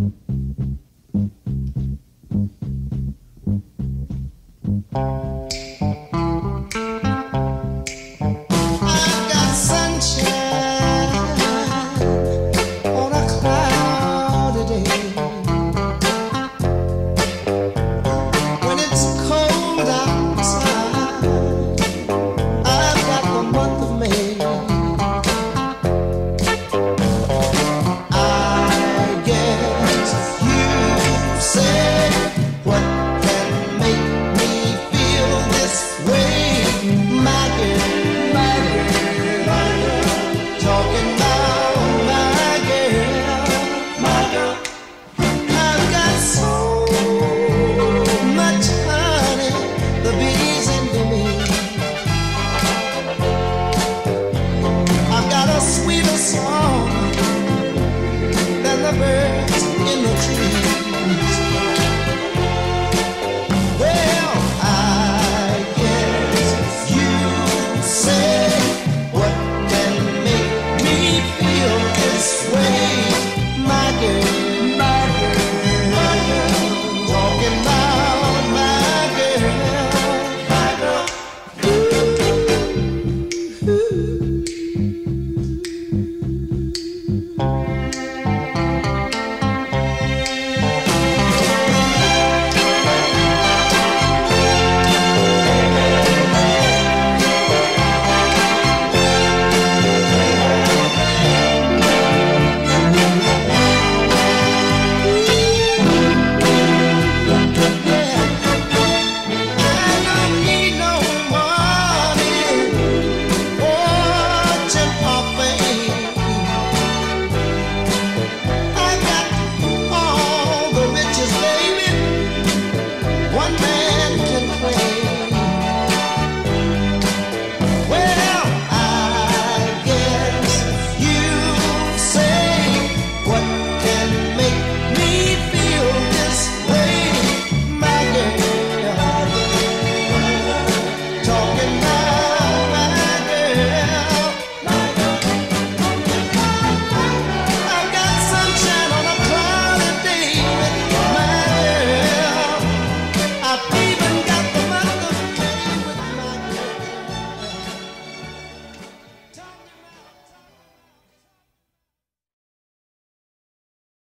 Thank you. this. man.